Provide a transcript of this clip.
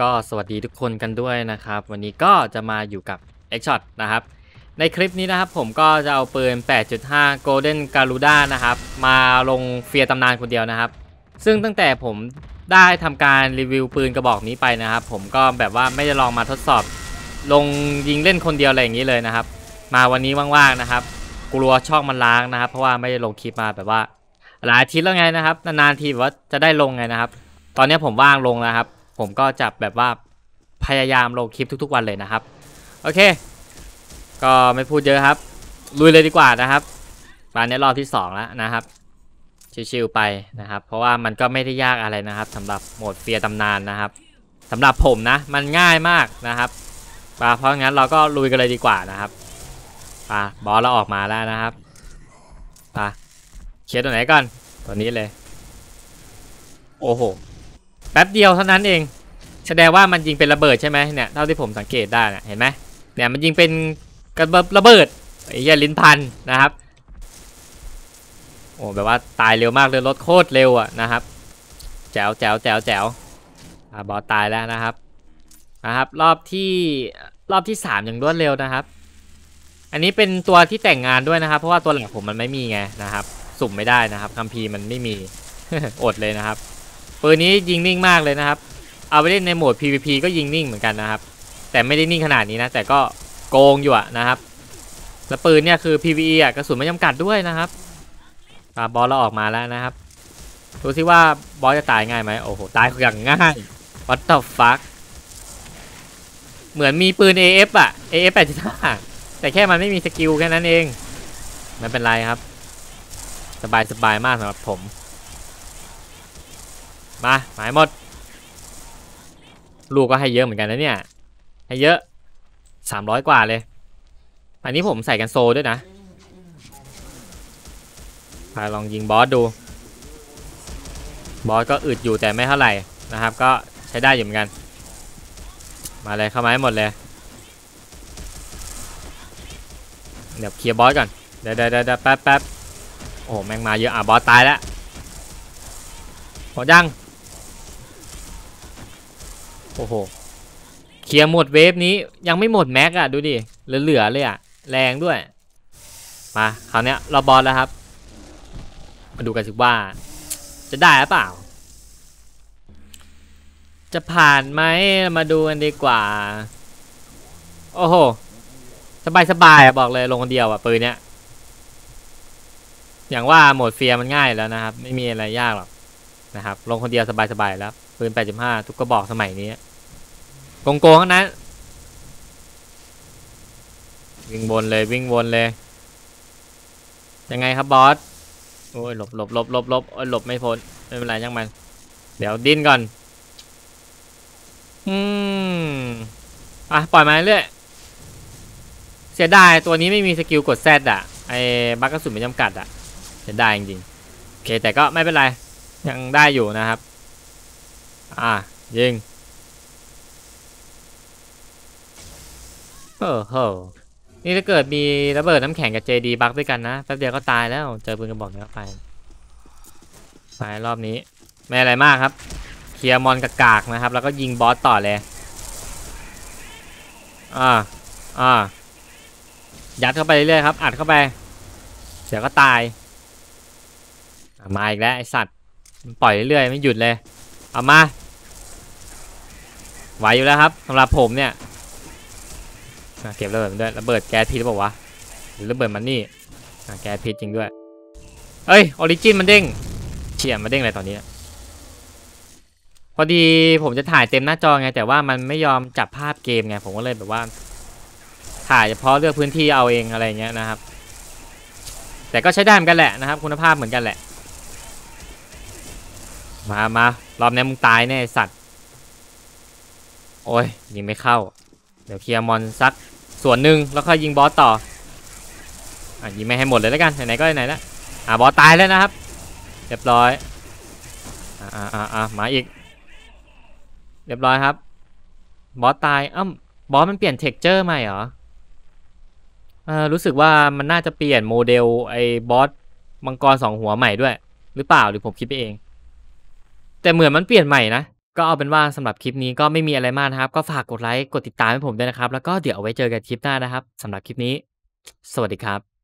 ก็สวัสดีทุกคนกันด้วยนะครับ วันนี้ก็จะมาอยู่กับ X Shot นะครับ ในคลิปนี้นะครับผมก็จะเอาปืน 8.5 Golden Garuda นะครับ มาลงเฟียร์ตำนานคนเดียวนะครับ ซึ่งตั้งแต่ผมได้ทำการรีวิวปืนกระบอกนี้ไปนะครับ ผมก็แบบว่าไม่ได้ลองมาทดสอบ ลงยิงเล่นคนเดียวอะไรอย่างนี้เลยนะครับ มาวันนี้ว่างๆนะครับ กลัวช่องมันล้างนะครับ เพราะว่าไม่ได้ลงคลิปมาแบบว่าหลายอาทิตย์แล้วไงนะครับ นานๆทีแบบว่าจะได้ลงไงนะครับ ตอนนี้ผมว่างลงแล้วครับ ผมก็จะแบบว่าพยายามลงคลิปทุกๆวันเลยนะครับ โอเค ก็ไม่พูดเยอะครับ ลุยเลยดีกว่านะครับปานนี้รอบที่2แล้วนะครับ ชิวๆไปนะครับ เพราะว่ามันก็ไม่ได้ยากอะไรนะครับสำหรับโหมดเฟียตำนานนะครับสำหรับผมนะ มันง่ายมากนะครับปาเพราะงั้นเราก็ลุยกันเลยดีกว่านะครับปาบอสเราออกมาแล้วนะครับปาเคลียร์ตัวไหนก่อนตัวนี้เลย โอ้โห แป๊บเดียวเท่านั้นเอง แสดงว่ามันยิงเป็นระเบิดใช่ไหมเนี่ยเท่าที่ผมสังเกตได้นี่ยเห็นไหมเนี่ยมันยิงเป็นกระเบิดระเบิดไอ้เหี้ยลิ้นพันนะครับโอ้แบบว่าตายเร็วมากเลยรถโคตรเร็วอะนะครับแจ๋วแจ๋วแจ๋วแจ๋วอ่าบอสตายแล้วนะครับนะครับรอบที่รอบที่สามอย่างรวดเร็วนะครับ อันนี้เป็นตัวที่แต่งงานด้วยนะครับ เพราะว่าตัวหลักผมมันไม่มีไงนะครับ สุ่มไม่ได้นะครับคัมภีร์มันไม่มีอดเลยนะครับปืนนี้ยิงนิ่งมากเลยนะครับ เอาไปเล่นในโหมด PVP ก็ยิงนิ่งเหมือนกันนะครับ แต่ไม่ได้นิ่งขนาดนี้นะ แต่ก็โกงอยู่อะนะครับแล้วปืนเนี่ยคือ PVE อะกระสุนไม่จำกัดด้วยนะครับอ่าบอสเราออกมาแล้วนะครับดูสิว่าบอสจะตายง่ายไหมโอ้โหตายอย่างง่าย What the fuck เหมือนมีปืน AF อะ AF 85แต่แค่มันไม่มี skill แค่นั้นเองไม่เป็นไรครับ สบายสบายมากสำหรับผม มาหมายหมด ลูกก็ให้เยอะเหมือนกันนะเนี่ย ให้เยอะ300กว่าเลย อันนี้ผมใส่กันโซด้วยนะไปลองยิงบอสดู บอสก็อึดอยู่แต่ไม่เท่าไหร่นะครับ ก็ใช้ได้อยู่เหมือนกัน มาเลยเข้ามาให้หมดเลย เดี๋ยวเคลียร์บอสก่อนเดี๋ยวเดี๋ยวเดี๋ยวแป๊บแป๊บโอ้แม่งมาเยอะอะบอสตายแล้วหมดยัง โอ้โห เคลียร์หมดเวฟนี้ยังไม่หมดแม็กอะดูดิ เหลือๆเลยอะแรงด้วย มาคราวนี้เราบอลแล้วครับ มาดูกันสิว่า จะได้หรือเปล่า จะผ่านไหมมาดูกันดีกว่า โอ้โห สบายๆอะบอกเลยลงคนเดียวอะปืนเนี้ย อย่างว่าโหมดเฟียร์มันง่ายแล้วนะครับ ไม่มีอะไรยากหรอกนะครับ ลงคนเดียวสบายๆแล้วปืน 8.5 ทุกกระบอกสมัยนี้ โกงโกงนั้น วิ่งวนเลยวิ่งวนเลย ยังไงครับบอส โอ้ยหลบหลบหลบหลบหลบโอ้ยหลบไม่พ้นไม่เป็นไรช่างมัน เดี๋ยวดิ้นก่อน อืมอะปล่อยมาเรื่อยเสียดายตัวนี้ไม่มี skill กด Z อะไอ้ buff กระสุนไม่จำกัดอะเสียดายจริงๆโอเคแต่ก็ไม่เป็นไรยังได้อยู่นะครับ อะยิง โอ้โหนี่ถ้าเกิดมีระเบิดน้ำแข็งกับ JD บักด้วยกันนะแป๊บเดียวก็ตายแล้วเจอปืนกระบอกนี้ไปไปรอบนี้ ไม่อะไรมากครับ เคลียร์มอนกากากนะครับ แล้วก็ยิงบอสต่อเลย อ่าอ่ายัดเข้าไปเรื่อยๆครับ อัดเข้าไป เดี๋ยวก็ตายมาอีกแล้วไอสัตว์ปล่อยเรื่อยๆไม่หยุดเลย เอามาไหวอยู่แล้วครับสำหรับผมเนี่ย เก็บระเบิดมาด้วยระเบิดแก๊สพิษหรือเปล่าวะหรือระเบิดมันนี่แก๊สพิษจริงด้วยเอ้ยออริจินมันเด้งเชี่ยมันเด้งอะไรตอนนี้พอดีผมจะถ่ายเต็มหน้าจอไง แต่ว่ามันไม่ยอมจับภาพเกมไง ผมก็เลยแบบว่า ถ่ายเฉพาะเลือกพื้นที่เอาเองอะไรเงี้ยนะครับ แต่ก็ใช้ได้เหมือนกันแหละนะครับ คุณภาพเหมือนกันแหละ มามารอบนี้มึงตายแน่สัตว์ โอ้ยยิงไม่เข้า เดี๋ยวเคลียร์ mon สักส่วนหนึ่งแล้วค่อยยิงบอสต่ออะยิงไม่ให้หมดเลยแล้วกันไหนๆก็ไหนแล้วอะบอสตายแล้วนะครับเรียบร้อยอะอะอะอะมาอีก เรียบร้อยครับ บอสตายอ้ำบอสมันเปลี่ยน texture ใหม่เหรอเออรู้สึกว่ามันน่าจะเปลี่ยนโมเดลไอ้บอสมังกรสองหัวใหม่ด้วย หรือเปล่าหรือผมคิดไปเอง แต่เหมือนมันเปลี่ยนใหม่นะ ก็เอาเป็นว่าสำหรับคลิปนี้ก็ไม่มีอะไรมากนะครับ ก็ฝากกดไลค์กดติดตามให้ผมด้วยนะครับ แล้วก็เดี๋ยวเอาไว้เจอกันคลิปหน้านะครับสำหรับคลิปนี้ สวัสดีครับ